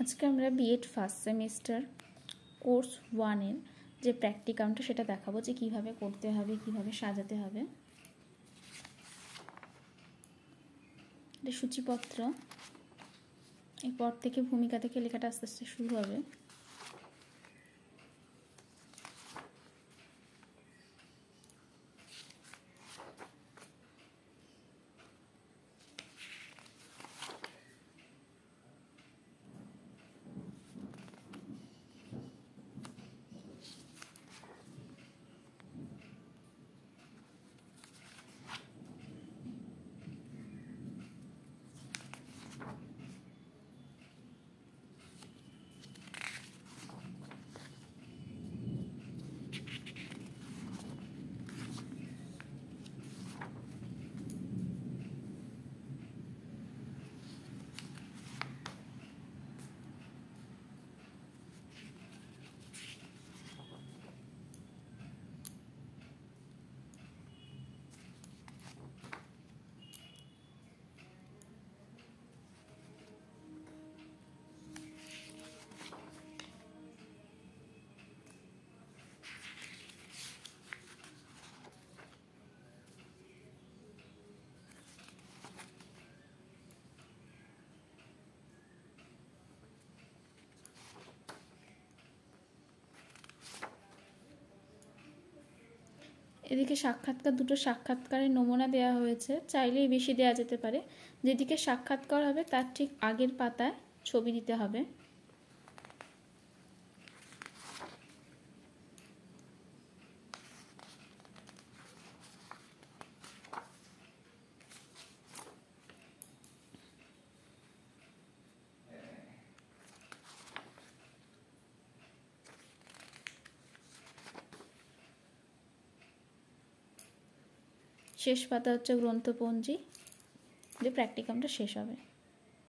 আজকে আমরা BEd first semester course ওয়ানের যে প্র্যাকটিকামটা সেটা দেখাবো যে কীভাবে করতে হবে, কীভাবে সাজাতে হবে। এটা সূচিপত্র। এরপর থেকে ভূমিকা থেকে লেখাটা আস্তে আস্তে শুরু হবে। এদিকে সাক্ষাৎকার, দুটো সাক্ষাৎকারের নমুনা দেওয়া হয়েছে। চাইলেই বেশি দেওয়া যেতে পারে। যেদিকে সাক্ষাৎকার হবে, তার ঠিক আগের পাতায় ছবি দিতে হবে। শেষ পাতা হচ্ছে গ্রন্থপঞ্জি যে প্র্যাকটিকামটা শেষ হবে।